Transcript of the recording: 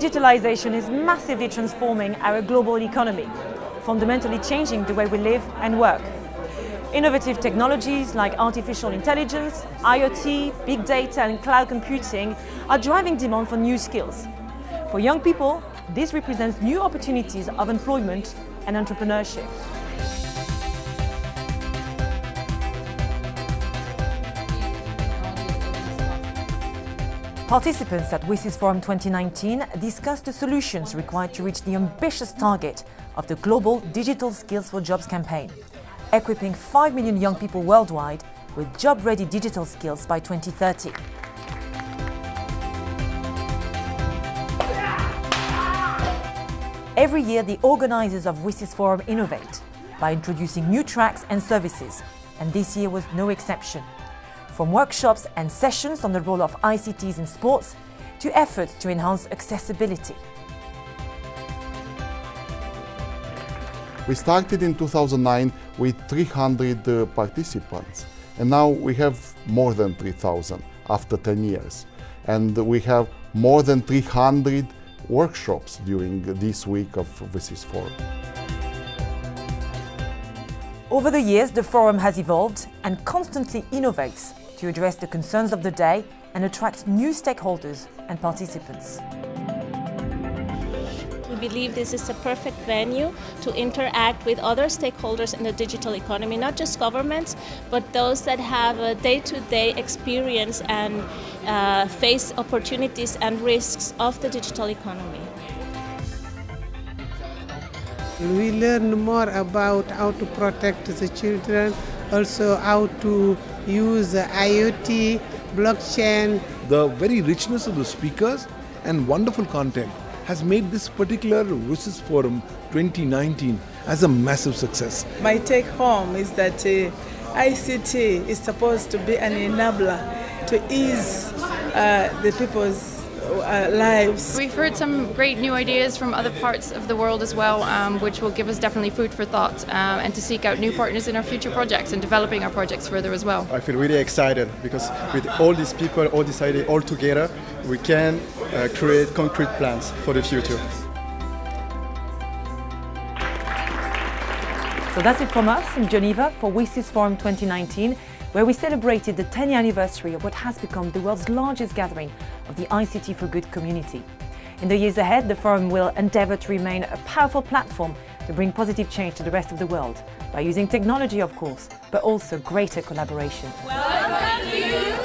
digitalization is massively transforming our global economy, fundamentally changing the way we live and work. Innovative technologies like artificial intelligence, IoT, big data and cloud computing are driving demand for new skills. For young people, this represents new opportunities of employment and entrepreneurship. Participants at WSIS Forum 2019 discussed the solutions required to reach the ambitious target of the Global Digital Skills for Jobs campaign, equipping 5 million young people worldwide with job-ready digital skills by 2030. Every year, the organizers of WSIS Forum innovate by introducing new tracks and services, and this year was no exception. From workshops and sessions on the role of ICTs in sports to efforts to enhance accessibility. We started in 2009 with 300 uh, participants, and now we have more than 3,000 after 10 years. And we have more than 300 workshops during this week of WSIS Forum. Over the years, the forum has evolved and constantly innovates to address the concerns of the day and attract new stakeholders and participants. We believe this is a perfect venue to interact with other stakeholders in the digital economy, not just governments, but those that have a day-to-day experience and uh, face opportunities and risks of the digital economy. We learn more about how to protect the children, also how to use IoT, blockchain. The very richness of the speakers and wonderful content has made this particular WSIS Forum 2019 as a massive success. My take home is that uh, ICT is supposed to be an enabler to ease uh, the people's uh, lives. We've heard some great new ideas from other parts of the world as well, um, which will give us definitely food for thought um, and to seek out new partners in our future projects and developing our projects further as well. I feel really excited because with all these people, all these ideas all together, we can uh, create concrete plans for the future. So that's it from us in Geneva for WSIS Forum 2019, where we celebrated the 10th anniversary of what has become the world's largest gathering of the ICT for Good community. In the years ahead, the forum will endeavour to remain a powerful platform to bring positive change to the rest of the world by using technology, of course, but also greater collaboration. Well